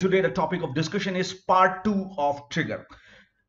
Today the topic of discussion is part 2 of trigger.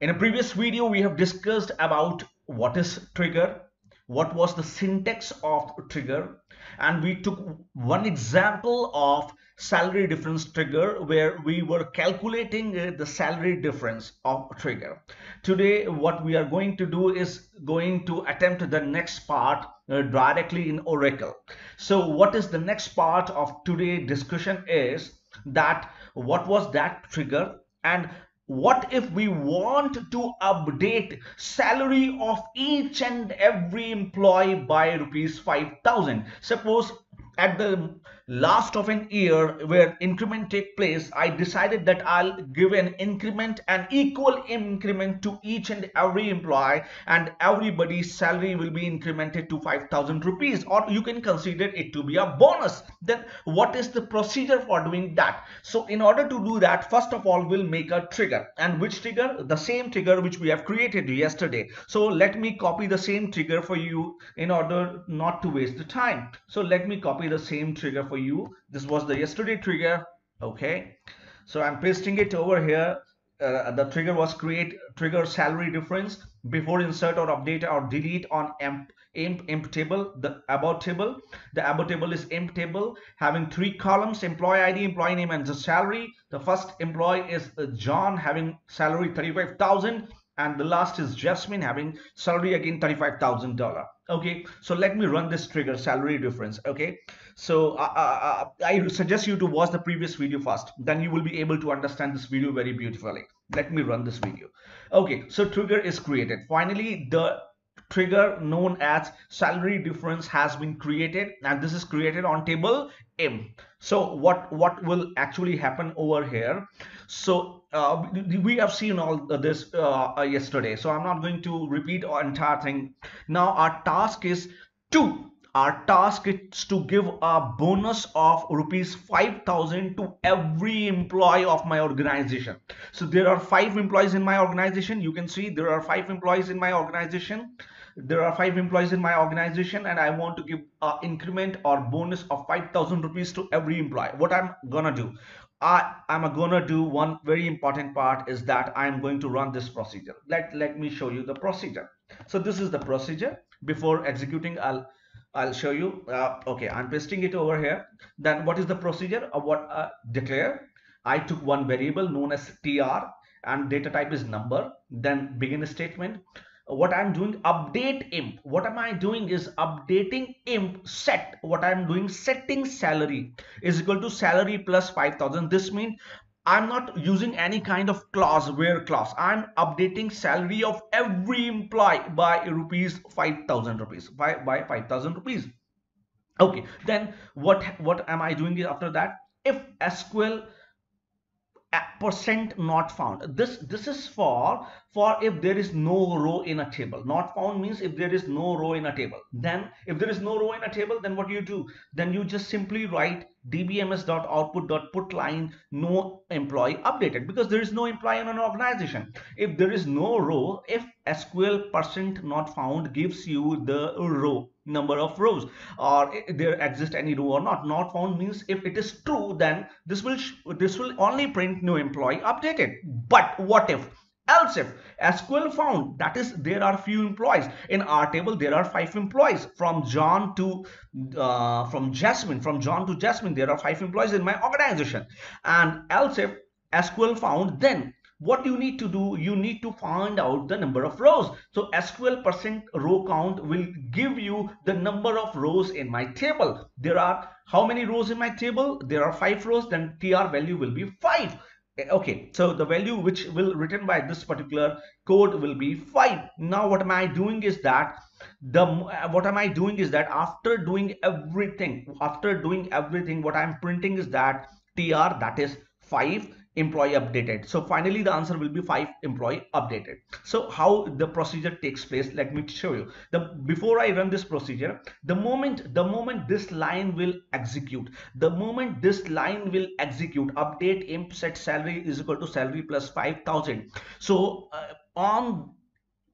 In a previous video we have discussed about what is trigger, what was the syntax of trigger and we took one example of salary difference trigger where we were calculating uh, the salary difference of trigger. Today what we are going to do is going to attempt the next part uh, directly in Oracle. So what is the next part of today discussion is that what was that trigger? And what if we want to update salary of each and every employee by rupees 5000 suppose at the last of an year where increment take place i decided that i'll give an increment an equal increment to each and every employee and everybody's salary will be incremented to 5000 rupees. Or you can consider it to be a bonus. Then what is the procedure for doing that? So in order to do that first of all we'll make a trigger. And which trigger? The same trigger which we have created yesterday. So let me copy the same trigger for you in order not to waste the time. So let me copy the same trigger for you. This was the yesterday trigger okay? So i'm pasting it over here. Uh, the trigger was create trigger salary difference. Before insert or update or delete on emp emp, emp table the about table. The about table is emp table having three columns employee id employee name and the salary. The first employee is uh, john having salary 35000 and the last is jasmine having salary again $35000 okay so let me run this trigger salary difference okay? So uh, uh, uh, I suggest you to watch the previous video first. Then you will be able to understand this video very beautifully. Let me run this video. Okay so trigger is created. Finally the trigger known as salary difference has been created and this is created on table m. So what what will actually happen over here? So uh, we have seen all this uh, yesterday. So i'm not going to repeat our entire thing. Now our task is to our task is to give a bonus of rupees 5000 to every employee of my organization. So there are five employees in my organization. You can see there are five employees in my organization there are five employees in my organization and I want to give an increment or bonus of 5,000 rupees to every employee. What I'm gonna do, I, I'm gonna do one very important part is that I'm going to run this procedure. Let, let me show you the procedure. So this is the procedure. Before executing, I'll I'll show you. Uh, okay, I'm pasting it over here. Then what is the procedure of what uh, declare? I took one variable known as tr and data type is number. Then begin statement what I'm doing update imp. What am I doing is updating imp set. What I'm doing setting salary is equal to salary plus 5000 this means I'm not using any kind of clause where clause. I'm updating salary of every employee by rupees 5000 rupees by by 5000 rupees. Okay then what what am I doing after that? If SQL percent not found. This this is for for if there is no row in a table not found means if there is no row in a table. Then if there is no row in a table then what do you do? Then you just simply write dbms.output.put line no employee updated because there is no employee in an organization. If there is no row if sql percent not found gives you the row number of rows or there exists any row or not not found means if it is true then this will this will only print no employee updated. But what if else if SQL found that is there are few employees. In our table there are five employees. From John to uh, from Jasmine from John to Jasmine there are five employees in my organization. And else if SQL found then what you need to do you need to find out the number of rows. So SQL percent row count will give you the number of rows in my table. There are how many rows in my table? There are five rows then tr value will be five Eh, okay so the value which will written by this particular code will be 5 now what am i doing is that the uh, what am i doing is that after doing everything after doing everything what i'm printing is that tr that is 5 employee updated. So finally the answer will be five employee updated. So how the procedure takes place let me show you. The before i run this procedure the moment the moment this line will execute the moment this line will execute update imp set salary is equal to salary plus 5000 so uh, on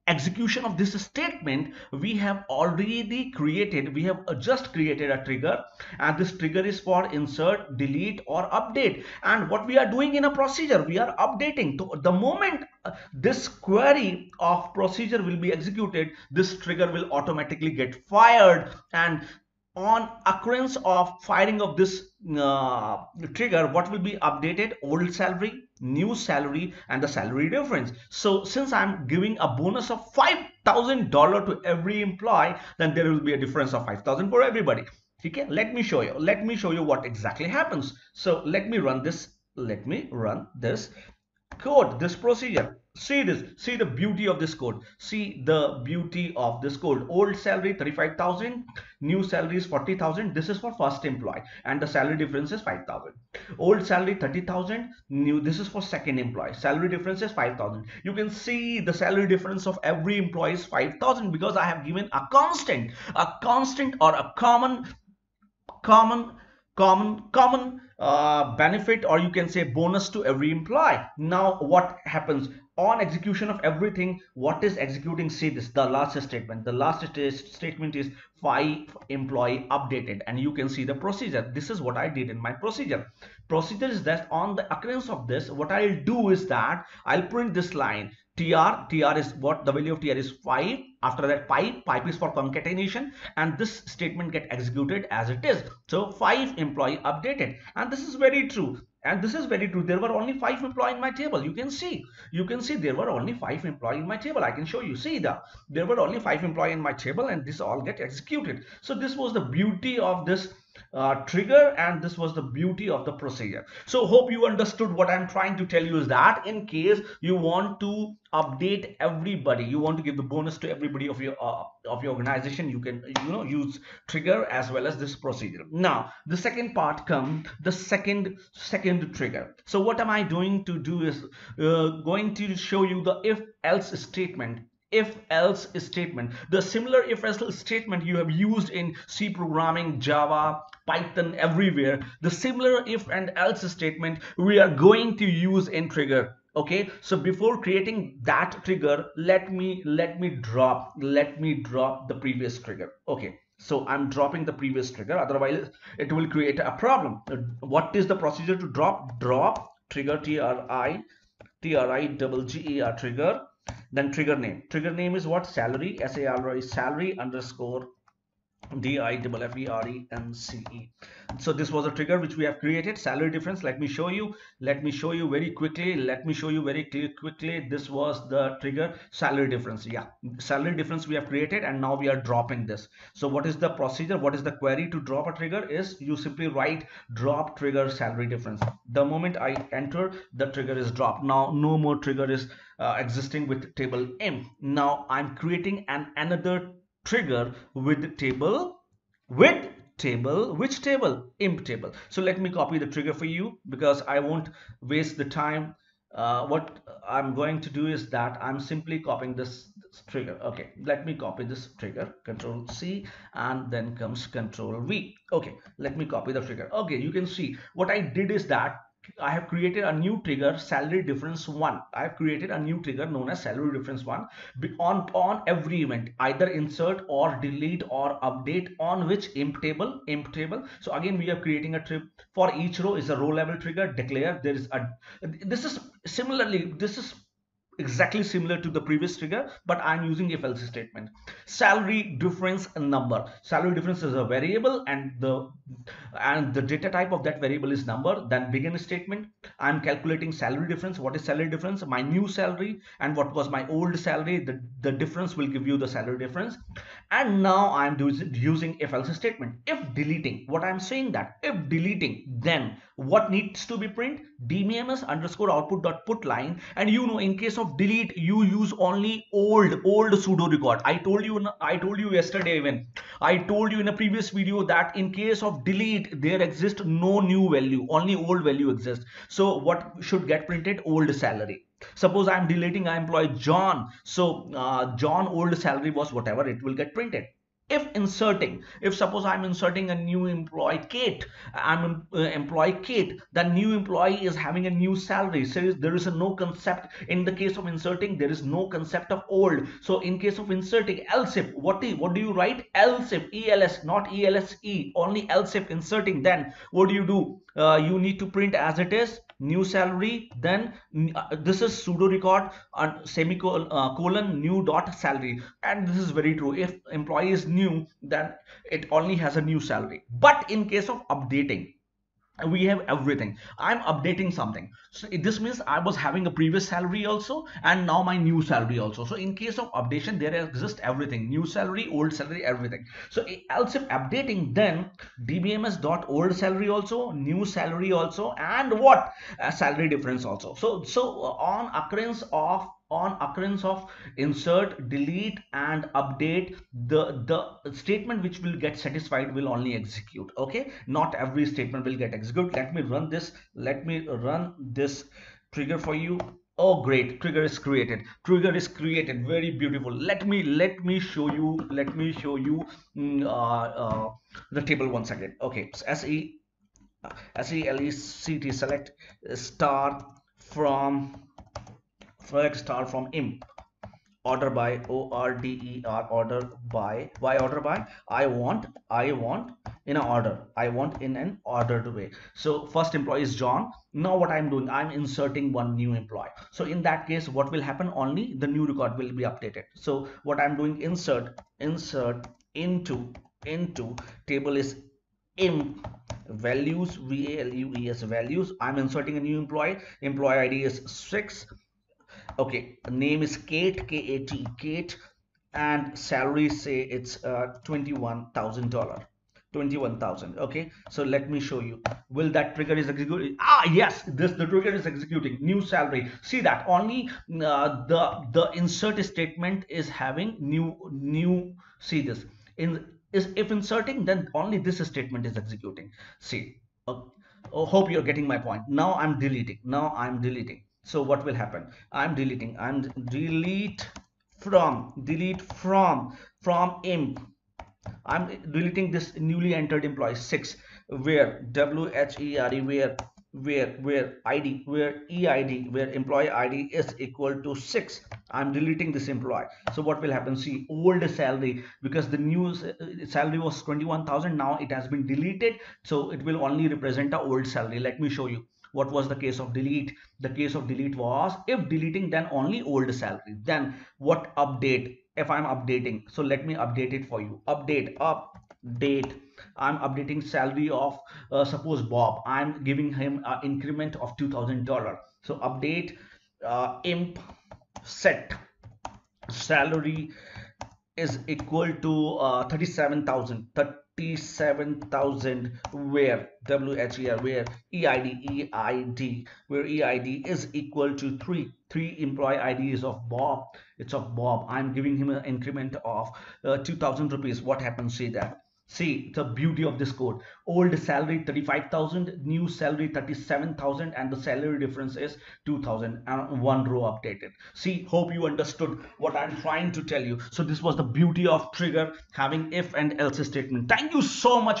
execution of this statement we have already created we have just created a trigger and this trigger is for insert delete or update. And what we are doing in a procedure we are updating. So the moment uh, this query of procedure will be executed this trigger will automatically get fired. And on occurrence of firing of this uh, trigger what will be updated? Old salary new salary and the salary difference. So since i'm giving a bonus of five thousand dollar to every employee then there will be a difference of five thousand for everybody. Okay let me show you. Let me show you what exactly happens. So let me run this let me run this code this procedure see this see the beauty of this code. See the beauty of this code. Old salary 35000 new salary is 40000 this is for first employee. And the salary difference is 5000 old salary 30000 new this is for second employee. Salary difference is 5000 you can see the salary difference of every employee is 5000 because i have given a constant a constant or a common common common common uh, benefit or you can say bonus to every employee. Now what happens on execution of everything what is executing see this the last statement. The last statement is five employee updated and you can see the procedure. This is what i did in my procedure. Procedure is that on the occurrence of this what i'll do is that i'll print this line. Tr tr is what the value of tr is 5 after that pipe pipe is for concatenation and this statement get executed as it is. So 5 employee updated. And this is very true and this is very true. There were only five employee in my table. You can see. You can see there were only five employee in my table. I can show you. See the there were only five employee in my table and this all get executed. So this was the beauty of this uh, trigger and this was the beauty of the procedure. So hope you understood what i'm trying to tell you is that in case you want to update everybody you want to give the bonus to everybody of your uh, of your organization you can you know use trigger as well as this procedure. Now the second part come the second second trigger. So what am i doing to do is uh, going to show you the if else statement if else statement. The similar if else statement you have used in c programming java python everywhere the similar if and else statement we are going to use in trigger okay? So before creating that trigger let me let me drop let me drop the previous trigger okay? So i'm dropping the previous trigger otherwise it will create a problem. What is the procedure to drop? Drop trigger tri tri double g e r trigger then trigger name. Trigger name is what? Salary. S-a-l-r-y salary underscore D-I-F-F-E-R-E-N-C-E. So this was a trigger which we have created. Salary difference. Let me show you. Let me show you very quickly. Let me show you very quickly. This was the trigger salary difference. Yeah, salary difference we have created and now we are dropping this. So what is the procedure? What is the query to drop a trigger is you simply write drop trigger salary difference. The moment I enter the trigger is dropped. Now no more trigger is uh, existing with table M. Now I'm creating an another trigger with table with table which table? Imp table. So let me copy the trigger for you because i won't waste the time. Uh, what i'm going to do is that i'm simply copying this, this trigger. Okay let me copy this trigger. Control c and then comes control v. Okay let me copy the trigger. Okay you can see what i did is that I have created a new trigger salary difference one. I have created a new trigger known as salary difference one on on every event either insert or delete or update on which imp table imp table. So again we are creating a trip for each row is a row level trigger declare there is a this is similarly this is Mm-hmm. exactly similar to the previous trigger but i'm using if else statement. Salary difference number. Salary difference is a variable and the and the data type of that variable is number then begin statement. I'm calculating salary difference. What is salary difference? My new salary and what was my old salary. The the difference will give you the salary difference. And now i'm using if else statement. If deleting what i'm saying that if deleting then what needs to be print dbms underscore output dot put line. And you know in case of delete you use only old old pseudo record. I told you i told you yesterday even. I told you in a previous video that in case of delete there exists no new value. Only old value exists. So what should get printed? Old salary. Suppose i'm deleting i employee john. So uh, john old salary was whatever it will get printed if inserting if suppose i'm inserting a new employee kate i'm uh, employee kate the new employee is having a new salary. So there is a no concept in the case of inserting there is no concept of old. So in case of inserting else if what do what do you write? Else if els not else only else if inserting then. What do you do uh, you need to print as it is new salary then uh, this is pseudo record and semicolon uh, colon new dot salary. And this is very true. If employee is new then it only has a new salary. But in case of updating we have everything. I'm updating something. So this means i was having a previous salary also and now my new salary also. So in case of updation there exists everything. New salary old salary everything. So else if updating then dbms dot old salary also new salary also and what? Salary difference also. So so uh, on occurrence of on occurrence of insert delete and update the the statement which will get satisfied will only execute okay? Not every statement will get executed. Let me run this let me run this trigger for you. Oh great. Trigger is created. Trigger is created. Very beautiful. Let me let me show you let me show you mm, uh, uh, the table once again. Okay. Se se l e c t select star from select star from imp. Order by o r d e r order by why order by? I want i want in an order. I want in an ordered way. So first employee is john. Now what i'm doing? I'm inserting one new employee. So in that case what will happen? Only the new record will be updated. So what i'm doing? Insert insert into into table is imp. Values v a l u e s values. I'm inserting a new employee. Employee id is 6 okay name is kate k-a-t kate and salary say it's uh, $21,000 21,000 okay? So let me show you. Will that trigger is executed ah yes this the trigger is executing. New salary. See that only uh, the the insert statement is having new new see this. In is if inserting then only this statement is executing. See uh, oh, hope you're getting my point. Now i'm deleting. Now i'm deleting so what will happen? I'm deleting. I'm delete from delete from from imp. I'm deleting this newly entered employee. 6 where? W h e r e. Where? Where? Where? Id where? Eid where employee id is equal to 6 i'm deleting this employee. So what will happen? See old salary. Because the new uh, salary was 21000 now it has been deleted. So it will only represent a old salary. Let me show you what was the case of delete? The case of delete was if deleting then only old salary. Then what update? If i'm updating so let me update it for you. Update update. I'm updating salary of uh, suppose bob. I'm giving him an increment of two thousand dollar so update uh, imp set. Salary is equal to uh, 37,000 37,000 where WHER where EID EID where EID is equal to 3 3 employee IDs of Bob. It's of Bob. I'm giving him an increment of uh, 2000 rupees. What happens see that See the beauty of this code. Old salary 35,000, new salary 37,000 and the salary difference is 2,000 and one row updated. See, hope you understood what I'm trying to tell you. So this was the beauty of trigger having if and else statement. Thank you so much